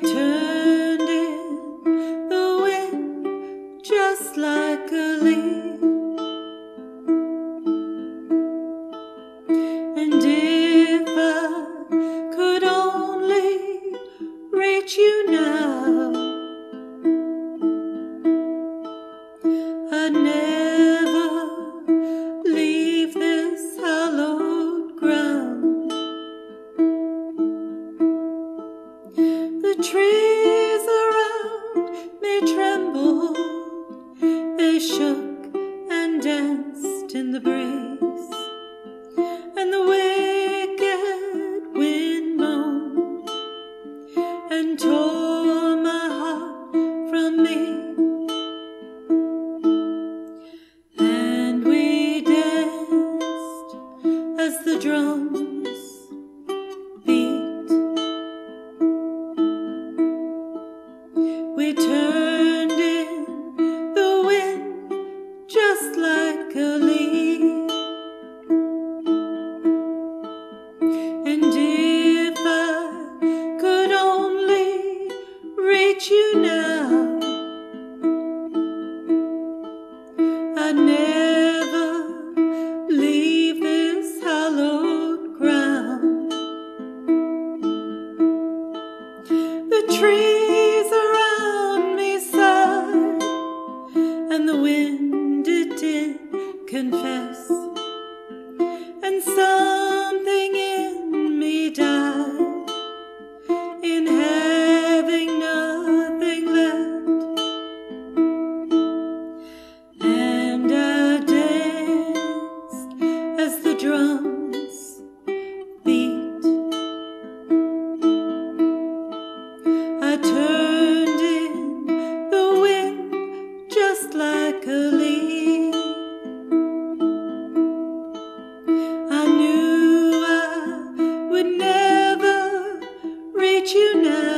Turned in the wind just like a leaf. Trees around me trembled, they shook and danced in the breeze and the wicked wind moaned and tore my heart from me. And we danced as the drums Turned in the wind just like a leaf. And if I could only reach you now, I'd never leave this hallowed ground. The trees and the wind it did confess. And something you now.